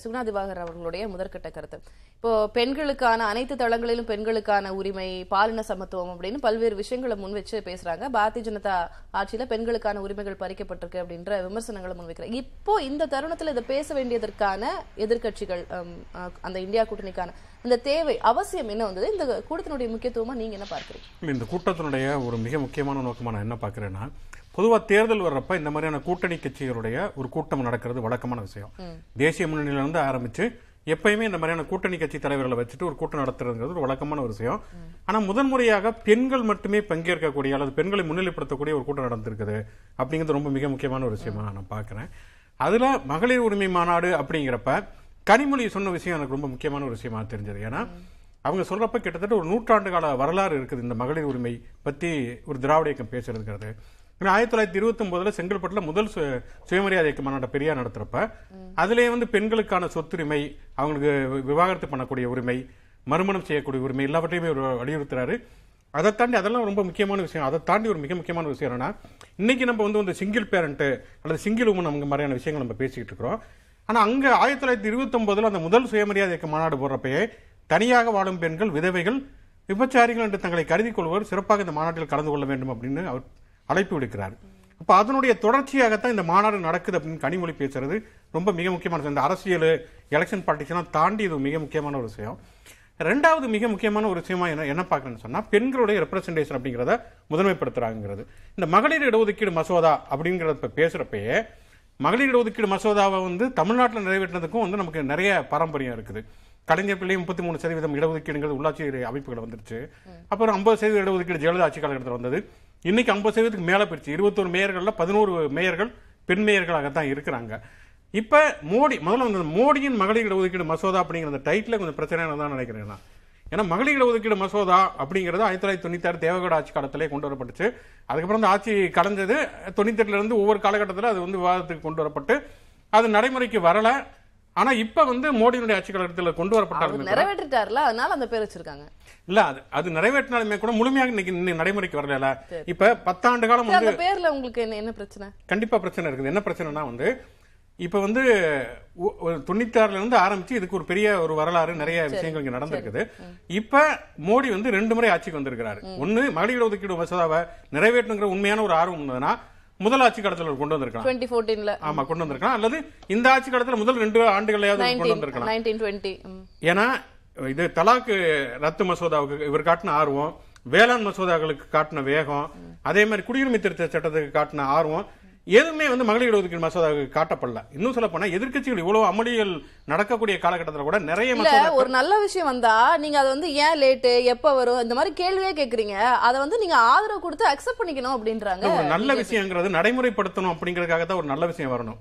சுகுணா திவாகர் அவர்களுடைய முதற்கட்ட கருத்து. இப்போ பெண்களுக்கான அனைத்து தளங்களிலும் பெண்களுக்கான உரிமை பாலின சமத்துவம் அப்படின்னு பல்வேறு விஷயங்களை முன் வச்சு பேசுறாங்க. பாரதிய ஜனதா ஆட்சியில பெண்களுக்கான உரிமைகள் பறிக்கப்பட்டிருக்கு அப்படின்ற விமர்சனங்களை முன்வைக்கிறாங்க இப்போ இந்த தருணத்துல இதை பேச வேண்டியதற்கான எதிர்கட்சிகள் அந்த இந்தியா கூட்டணிக்கான இந்த தேவை அவசியம் என்ன வந்தது? இந்த கூட்டத்தினுடைய முக்கியத்துவமா நீங்க என்ன பார்க்கறீங்க? இந்த கூட்டத்தினுடைய ஒரு மிக முக்கியமான நோக்கமா நான் என்ன பார்க்குறேன்னா பொதுவா தேர்தல் வர்றப்ப இந்த மாதிரியான கூட்டணி கட்சிகளுடைய ஒரு கூட்டம் நடக்கிறது வழக்கமான விஷயம். தேசிய முன்னணியில இருந்து ஆரம்பிச்சு எப்பயுமே இந்த மாதிரியான கூட்டணி கட்சி தலைவர்களை வச்சுட்டு ஒரு கூட்டம் நடத்துறதுங்கிறது ஒரு வழக்கமான ஒரு விஷயம். ஆனா முதன்முறையாக பெண்கள் மட்டுமே பங்கேற்கக்கூடிய அல்லது பெண்களை முன்னிலைப்படுத்தக்கூடிய ஒரு கூட்டம் நடந்திருக்குது அப்படிங்கிறது ரொம்ப மிக முக்கியமான ஒரு விஷயமா நான் பார்க்கிறேன். அதுல மகளிர் உரிமை மாநாடு அப்படிங்கிறப்ப கனிமொழி சொன்ன விஷயம் எனக்கு ரொம்ப முக்கியமான ஒரு விஷயமா தெரிஞ்சது. ஏன்னா அவங்க சொல்றப்ப கிட்டத்தட்ட ஒரு நூற்றாண்டு கால வரலாறு இருக்குது இந்த மகளிர் உரிமை பத்தி ஒரு திராவிட இயக்கம் பேசுறதுங்கிறது. ஆயிரத்தி தொள்ளாயிரத்தி இருபத்தி ஒன்பதுல செங்கல்பட்டுல முதல் சு- சுயமரியாதை இயக்க மாநாட்ட பெரியார் நடத்துறப்ப அதுலயே வந்து பெண்களுக்கான சொத்துரிமை அவங்களுக்கு விவாகரத்து பண்ணக்கூடிய உரிமை மறுமணம் செய்யக்கூடிய உரிமை எல்லாவற்றையுமே வலியுறுத்துறாரு. அதை தாண்டி அதெல்லாம் ரொம்ப முக்கியமான விஷயம். அதை தாண்டி ஒரு மிக முக்கியமான விஷயம் என்னன்னா இன்னைக்கு நம்ம வந்து வந்து சிங்கிள் பேரண்ட்டு அல்லது சிங்கிள் உமன் அவங்க மாதிரியான விஷயங்கள் நம்ம பேசிக்கிட்டு இருக்கிறோம். ஆனா அங்க ஆயிரத்தி தொள்ளாயிரத்தி இருபத்தி ஒன்பதுல அந்த முதல் சுயமரியாதை இயக்க மாநாடு போடுறப்பயே தனியாக வாழும் பெண்கள் விதவைகள் விபச்சாரிகள் என்று தங்களை கருதி கொள்வோர் சிறப்பாக இந்த மாநாட்டில் கலந்து கொள்ள வேண்டும் அப்படின்னு அவர் அழைப்பு விடுக்கிறார். அப்போ அதனுடைய தொடர்ச்சியாகத்தான் இந்த மாநாடு நடக்குது அப்படின்னு கனிமொழி பேசுறது ரொம்ப மிக முக்கியமான இந்த அரசியல் எலெக்ஷன் பார்ட்டிஸ்லாம் தாண்டி இது மிக முக்கியமான ஒரு விஷயம். ரெண்டாவது மிக முக்கியமான ஒரு விஷயமா என்ன என்ன பார்க்கறேன்னு சொன்னா பெண்களுடைய ரெப்ரசன்டேஷன் அப்படிங்கிறத முதன்மைப்படுத்துறாங்கிறது இந்த மகளிர் இடஒதுக்கீடு மசோதா அப்படிங்கிறத இப்போ பேசுறப்பயே மகளிர் இடஒதுக்கீடு மசோதாவை வந்து தமிழ்நாட்டில் நிறைவேற்றினதுக்கும் வந்து நமக்கு நிறைய பாரம்பரியம் இருக்குது. கலைஞர் பிள்ளை முப்பத்தி மூணு சதவீதம் இடஒதுக்கீடுங்கிறது உள்ளாட்சி அமைப்புகள் வந்துருச்சு. அப்புறம் ஐம்பது சதவீத இடஒதுக்கீடு ஜெயலலிதா ஆட்சி காலகட்டத்தில் வந்தது. இன்னைக்கு ஐம்பது சதவீதத்துக்கு மேலே போயிடுச்சு இருபத்தொரு மேயர்களில் பதினோரு மேயர்கள் பெண் மேயர்களாக தான் இருக்கிறாங்க. இப்போ மோடி முதல்ல வந்து மோடியின் மகளிர் இடஒதுக்கீடு மசோதா அப்படிங்கிற அந்த டைட்டில் கொஞ்சம் பிரச்சனையான தான் நினைக்கிறேன் நான். ஏன்னா மகளிர் இடஒதுக்கீடு மசோதா அப்படிங்கிறது ஆயிரத்தி தொள்ளாயிரத்தி தொண்ணூத்தாறு தேவகோட ஆட்சி காலத்திலே கொண்டு வரப்பட்டுச்சு. அதுக்கப்புறம் அந்த ஆட்சி கலைஞ்சது தொண்ணூத்தெட்டுல இருந்து ஒவ்வொரு காலகட்டத்தில் அது வந்து விவாதத்துக்கு கொண்டு வரப்பட்டு அது நடைமுறைக்கு வரல. ஆனா இப்ப வந்து மோடியினுடைய ஆட்சி காலகட்டத்தில் கொண்டு வரப்பட்டாலுமே நிறைவேற்றிட்டார்ல அதனால அந்த பேர் வச்சிருக்காங்க. இல்ல அது அது நிறைவேற்றினாலுமே கூட முழுமையாக இன்னைக்கு நடைமுறைக்கு வரல இப்ப பத்தாண்டு காலம் வந்து பேர்ல உங்களுக்கு என்ன என்ன பிரச்சனை? கண்டிப்பா பிரச்சனை இருக்குது. என்ன பிரச்சனைனா வந்து இப்ப வந்து ஒரு தொண்ணூத்தாறுல இருந்து ஆரம்பிச்சு இதுக்கு ஒரு பெரிய ஒரு வரலாறு நிறைய விஷயங்கள் இங்க நடந்திருக்குது. இப்ப மோடி வந்து ரெண்டு முறை ஆட்சிக்கு வந்திருக்கிறாரு. ஒண்ணு மகளிர் ஒதுக்கீடு மசோதாவை நிறைவேற்றணுங்கிற உண்மையான ஒரு ஆர்வம் இருந்ததுன்னா முதல் ஆட்சி காலத்துல கொண்டு வந்திருக்கலாம். ஆமா கொண்டு வந்திருக்கலாம். அல்லது இந்த ஆட்சி காலத்துல முதல் ரெண்டு ஆண்டுகளையாவது கொண்டு வந்திருக்கலாம். ஏன்னா இது தலாக்கு ரத்து மசோதாவுக்கு இவர் காட்டின ஆர்வம் வேளாண் மசோதாக்களுக்கு காட்டின வேகம் அதே மாதிரி குடியுரிமை திருத்த சட்டத்துக்கு காட்டின ஆர்வம் எதுவுமே வந்து மகளிர் இடஒதுக்கீடு மசோதாவுக்கு காட்டப்படல. இன்னும் சொல்ல போனா எதிர்க்கட்சிகள் இவ்வளவு அமளிகள் நடக்கக்கூடிய காலகட்டத்தில் கூட நிறைய ஒரு நல்ல விஷயம் வந்தா நீங்க அதை வந்து ஏன் லேட்டு எப்ப வரும் இந்த மாதிரி கேள்வியே கேக்குறீங்க. அதை வந்து நீங்க ஆதரவு கொடுத்து அக்செப்ட் பண்ணிக்கணும் அப்படின்றாங்க. ஒரு நல்ல விஷயங்கிறது நடைமுறைப்படுத்தணும் அப்படிங்கறதுக்காக தான் ஒரு நல்ல விஷயம் வரணும்.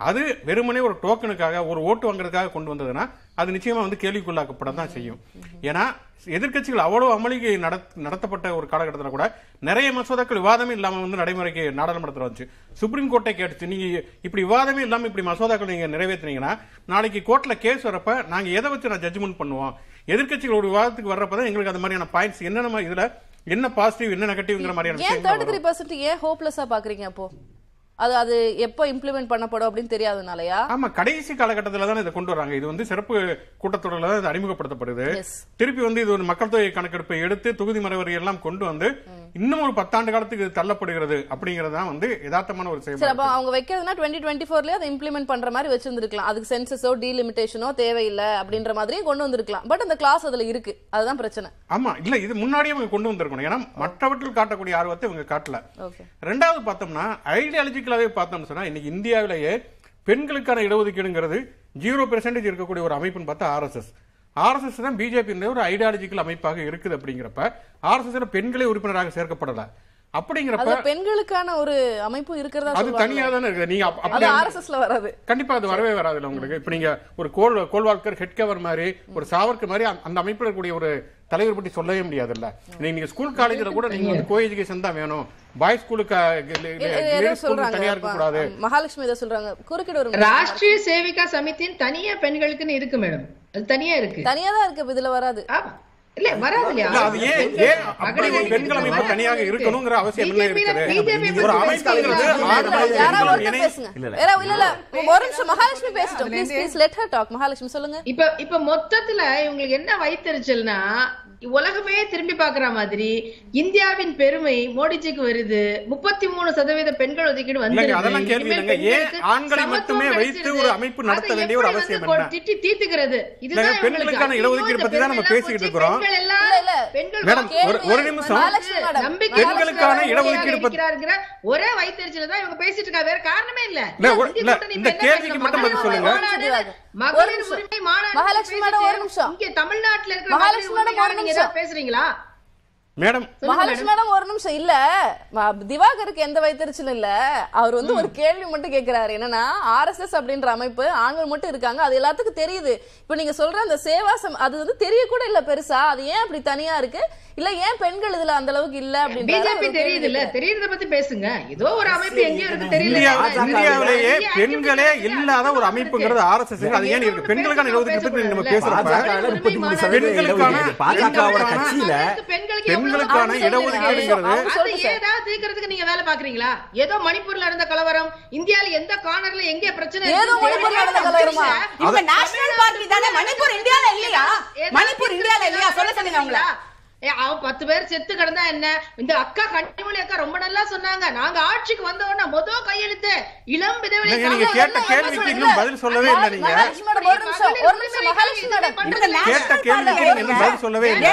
அது வெறுமனே ஒரு டோக்கனுக்காக ஒரு ஓட்டு வாங்குறதுக்காக கொண்டு வந்ததுன்னா அது நிச்சயமா வந்து கேள்விக்குள்ளாக்கப்பட தான் செய்யும். ஏன்னா எதிர்க்கட்சிகள் அவ்வளவு அமளிகை நடத்- நடத்தப்பட்ட ஒரு காலகட்டத்தில் கூட நிறைய மசோதாக்கள் விவாதமே இல்லாம வந்து நடைமுறைக்கு நாடாளுமன்றத்தில் வந்துச்சு. சுப்ரீம் கோர்ட்டை கேட்டுச்சு. நீங்க இப்படி விவாதமே இல்லாம இப்படி மசோதாக்கள் நீங்க நிறைவேற்றினீங்கன்னா நாளைக்கு கோர்ட்ல கேஸ் வரப்ப நாங்க எதை வச்சு நான் ஜட்ஜ்மெண்ட் பண்ணுவோம்? எதிர்க்கட்சிகள் ஒரு விவாதத்துக்கு வர்றப்பதான் எங்களுக்கு அது மாதிரியான பாயிண்ட்ஸ் என்னென்ன இதுல என்ன பாசிட்டிவ் என்ன நெகட்டிவ்ங்கிற மாதிரியான ஏன் விஷயங்கள் தேர்ட்டி த்ரீ பர்சன்ட் ஏன் ஹோப்லெஸ்ஸா பாக்குறீங்க அப்போ? அது அது எப்போ இம்ப்ளிமெண்ட் பண்ணப்படும் அப்படின்னு தெரியாதனாலயா? ஆமா கடைசி காலகட்டத்துல தான் இதை கொண்டு வராங்க. இது வந்து சிறப்பு கூட்டத்தொடர்ல தான் இது அறிமுகப்படுத்தப்படுது. திருப்பி வந்து இது ஒரு மக்கள் தொகை கணக்கெடுப்பை எடுத்து தொகுதி மறைவரை எல்லாம் கொண்டு வந்து இன்னும் ஒரு பத்தாண்டு காலத்துக்கு தள்ளப்படுகிறது அப்படிங்கறது வந்து யதார்த்தமான ஒரு செயல் அப்ப அவங்க வைக்கிறதுனா டுவெண்ட்டி டுவெண்ட்டி ஃபோர்லயே அதை இம்ப்ளிமெண்ட் பண்ற மாதிரி வச்சிருந்திருக்கலாம். அதுக்கு சென்சஸோ டீலிமிட்டேஷனோ தேவையில்லை அப்படின்ற மாதிரியும் கொண்டு வந்திருக்கலாம். பட் அந்த கிளாஸ் அதுல இருக்கு. அதுதான் பிரச்சனை. ஆமா இல்ல இது முன்னாடியே இவங்க கொண்டு வந்திருக்கணும். ஏன்னா மற்றவற்றில் காட்டக்கூடிய ஆர்வத்தை இவங்க காட்டல. ரெண்டாவது பார்த்தோம்னா ஐடியாலஜிக்கலாவே பார்த்தோம்னு சொன்னா இன்னைக்கு இந்தியாவிலேயே பெண்களுக்கான இடஒதுக்கீடுங்கிறது ஜீரோ பெர்சன்டேஜ் இருக்கக்கூடிய ஒரு அமைப்புன்னு பார்த்தா ஆர்எஸ்எஸ் ஆர்எஸ்எஸ் தான் பிஜேபி ஒரு ஐடியாலஜிக்கல் அமைப்பாக இருக்குது அப்படிங்கிறப்ப ஆர்எஸ்எஸ் பெண்களே உறுப்பினராக சேர்க்கப்படல. அப்படிங்கிறப்ப பெண்களுக்கான ஒரு அமைப்பு இருக்கிறதா அது தனியா தானே இருக்குது. நீங்க அப்படி ஆர்எஸ்எஸ்ல வராது. கண்டிப்பா அது வரவே வராதுல்ல உங்களுக்கு. இப்ப நீங்க ஒரு கோல் கோல்வால்கர் ஹெட்கவர் மாதிரி ஒரு சாவர்கர் மாதிரி அந்த- அமைப்புல இருக்கக்கூடிய ஒரு தலைவர் பற்றி சொல்லவே முடியாதுல்ல. நீங்க நீங்க ஸ்கூல் காலேஜ்ல கூட நீங்க வந்து கோ எஜுகேஷன் தான் வேணும். பாய்ஸ் ஸ்கூலுக்கு சொல்றாங்க. தனியா இருக்க கூடாது. மகாலட்சுமி இதை சொல்றாங்க. குறுக்கிட ஒரு ராஷ்டிரிய சேவிகா சமிதின்னு தனியா பெண்களுக்குன்னு இருக்கு மேடம் அது தனியா இருக்கு. தனியா தான் இருக்கு இதுல வராது. இல்ல வராது இல்லையா? இல்ல, அது ஏன் ஏன் அப்படி ஒரு பெண்கள் அமைப்பு தனியாக இருக்கணுங்கிற அவசியம் என்ன இருக்குது ஒரு அமைப்புங்கிறது யாராவது பேசுங்க. வேற இல்ல இல்ல ஒரு நிமிஷம் மகாலட்சுமி பேசட்டும். Please please let her talk Mahalakshmi சொல்லுங்க. இப்ப இப்ப மொத்தத்துல இவங்களுக்கு என்ன வைத்தறிச்சல்னா உலகமே திரும்பி பாக்குற மாதிரி இந்தியாவின் பெருமை மோடிஜிக்கு வருது முப்பத்தி மூணு சதவீத பெண்கள் ஒதுக்கீடு வந்து அதெல்லாம் கேள்வி இல்லைங்க. ஏன் ஆண்களை மட்டுமே வைத்து ஒரு அமைப்பு நடத்த வேண்டிய ஒரு அவசியம் என்ன? திட்டி தீர்த்துக்கிறது இதுதான் பெண்களுக்கான இடஒதுக்கீடு பத்தி தான் நம்ம பெண்கள் பேசிக்கிட்டு இருக்கிறோம். ஒரு- நிமிஷம். பெண்களுக்கான இடஒதுக்கீடு பத்தி- ஒரே வைத்தறிச்சல தான் இவங்க பேசிட்டு இருக்காங்க வேற காரணமே இல்ல இந்த கேள்விக்கு? மட்டும் பதில் சொல்லுங்க. மகளிர். உரிமை மாநாடு மகாலட்சுமி மேடம், ஒரு நிமிஷம். இங்க தமிழ்நாட்டுல இருக்கிற மகாலட்சுமி மேடம், பேசுறீங்களா மேடம். மகாலட்சுமி மேடம். ஒரு நிமிஷம் இல்ல. திவாகருக்கு எந்த வைத்தறிச்சலும் இல்ல. அவர் வந்து ஒரு கேள்வி மட்டும் கேக்குறாரு. என்னன்னா ஆர்எஸ்எஸ் அப்படின்ற அமைப்பு ஆண்கள் மட்டும் இருக்காங்க. அது எல்லாத்துக்கும் தெரியுது. இப்ப நீங்க சொல்ற அந்த சேவாசம் அது வந்து தெரிய கூட இல்ல பெருசா. அது ஏன் அப்படி தனியா இருக்கு? இல்ல ஏன் பெண்கள் இதுல அந்த அளவுக்கு இல்ல அப்படின்னு பிஜேபி தெரியுது இல்ல. தெரியறத பத்தி பேசுங்க. ஏதோ ஒரு அமைப்பு எங்கேயோ இருக்கு தெரியல. இந்தியா இந்தியா- இந்தியாவிலேயே இந்தியா பெண்களே இல்லாத ஒரு அமைப்புங்கிறது ஆர்எஸ்எஸ் அது ஏன் இருக்கு பெண்களுக்கான பத்தி நம்ம சதவீதம் பெண்களுக்கான. பாஜகவோட கட்சியில பெண்களுக்கான? இடஒதுக்கீடுங்கிறது அது சொல்லுங்க சார். ஏதாவது தீர்க்கறதுக்கு நீங்க வேலை பாக்குறீங்களா? ஏதோ மணிப்பூர்ல நடந்த கலவரம் இந்தியால எந்த கார்னர்ல எங்க பிரச்சனை ஏதோ மணிப்பூர்ல நடந்த கலவரமா? இவங்க நேஷனல் பார்ட்டி தானே? மணிப்பூர் இந்தியால இல்லையா? மணிப்பூர் இந்தியால இல்லையா? சொல்ல சொல்லுங்க அவங்கள. ஏ, அவன் பத்து பேர் செத்து கிடந்தா என்ன? இந்த அக்கா கனிமொழி அக்கா ரொம்ப நல்லா சொன்னாங்க. நாங்க ஆட்சிக்கு வந்த உடனே மொத கையெழுத்து. இளம் விதவை இல்லைங்க, நீங்க கேட்ட கேள்விக்கு இன்னும் பதில் இல்லை நீங்க. கேட்ட பதில் சொல்லவே இல்லை.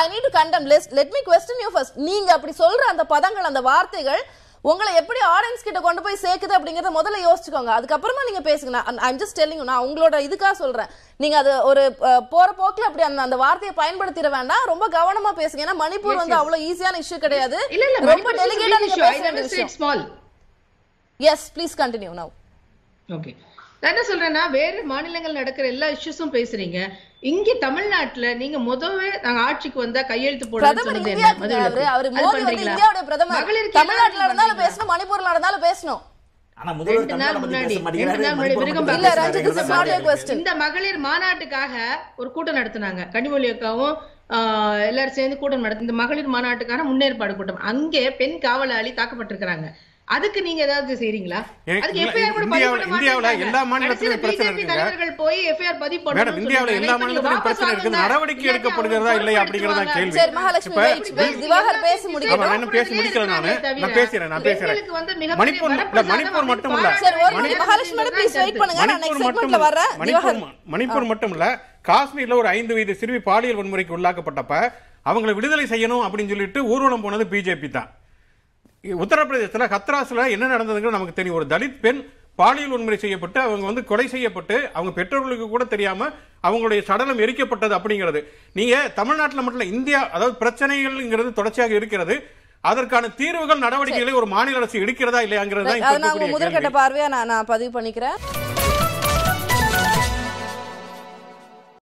I need to condemn less let me question you first நீங்க அப்படி சொல்ற அந்த பதங்கள் அந்த வார்த்தைகள் உங்களை எப்படி ஆடியன்ஸ் கிட்ட கொண்டு போய் சேர்க்குது அப்படிங்கறத முதல்ல யோசிச்சுக்கோங்க. அதுக்கப்புறமா நீங்க பேசுங்க. ஐம் ஜஸ்ட் டெல்லிங் நான் உங்களோட இதுக்காக சொல்றேன். நீங்க அது ஒரு போற போக்குல அப்படி அந்த அந்த வார்த்தையை பயன்படுத்திட வேண்டாம். ரொம்ப கவனமா பேசுங்க. ஏன்னா மணிப்பூர் வந்து அவ்வளவு ஈஸியான இஷ்யூ கிடையாது. ரொம்ப டெலிகேட்டா issue yes please continue now okay நான் என்ன சொல்றேன்னா வேற மாநிலங்கள் நடக்கிற எல்லா இஷ்யூஸும் பேசுறீங்க. இங்க தமிழ்நாட்டுல நீங்க முதவே நாங்க ஆட்சிக்கு வந்தா கையெழுத்து பிரதமர் மகளிருக்கு தமிழ்நாட்டுல நடந்தாலும் பண்றீங்களா? பேசணும் மணிப்பூர்ல நடந்தாலும் பேசணும். இந்த மகளிர் மாநாட்டுக்காக ஒரு கூட்டம் நடத்துனாங்க. கனிமொழி அக்காவும் ஆஹ், எல்லாரும் சேர்ந்து கூட்டம் நடத்து இந்த மகளிர் மாநாட்டுக்கான முன்னேற்பாடு கூட்டம். அங்கே பெண் காவலாளி தாக்கப்பட்டிருக்கிறாங்க. அதுக்கு நீங்க ஏதாவது செய்றீங்களா அதுக்கு FIR கூட பதிவு இந்தியாவுல- பண்ண இந்தியாவுல மாட்டேங்கிறாங்க. எல்லா மாநிலத்திலும் பிரச்சனை இருக்குங்க. தலைவர்கள் போய் FIR பதிவு மேடம் பண்ணணும்னு இந்தியாவுல எல்லா மாநிலத்திலும் பிரச்சனை வாங்குங்க. நடவடிக்கை எடுக்கப்படுகிறதா இல்லையா அப்படிங்கறத. கேள்வி சரி, மகாலட்சுமி. திவாகர் பேசி முடிக்கணும். நான் பேசி முடிக்கல நானு நான் பேசுறேன் நான் பேசுறேன் மணிப்பூர் இல்ல மணிப்பூர் மட்டும் இல்ல சரி ஒரு மணி- நிமிஷம் மகாலட்சுமி மேடம் ப்ளீஸ் வெயிட் பண்ணுங்க நான் நெக்ஸ்ட் செக்மெண்ட்ல வர்றேன் மணிப்பூர் மணிப்பூர் மட்டும் இல்ல காஷ்மீர்ல ஒரு ஐந்து வயது சிறுமி பாலியல் வன்முறைக்கு உள்ளாக்கப்பட்டப்ப அவங்களை விடுதலை செய்யணும் அப்படின்னு சொல்லிட்டு ஊர்வலம் போனது பிஜேபி தான் உத்தரப்பிரதேசத்துல ஹத்ராஸ்ல என்ன நடந்ததுங்கிறது நமக்கு தெரியும். ஒரு தலித் பெண் பாலியல் வன்முறை செய்யப்பட்டு அவங்க வந்து கொலை செய்யப்பட்டு அவங்க பெற்றோர்களுக்கு கூட தெரியாம அவங்களுடைய சடலம் எரிக்கப்பட்டது அப்படிங்கிறது. நீங்க தமிழ்நாட்டில் மட்டும் இல்ல இந்தியா அதாவது பிரச்சனைகள்ங்கிறது தொடர்ச்சியாக இருக்கிறது. அதற்கான தீர்வுகள் நடவடிக்கைகளை ஒரு மாநில அரசு எடுக்கிறதா இல்லையாங்கிறது முதற்கட்ட. பார்வையா நான் பதிவு பண்ணிக்கிறேன்.